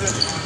Спасибо.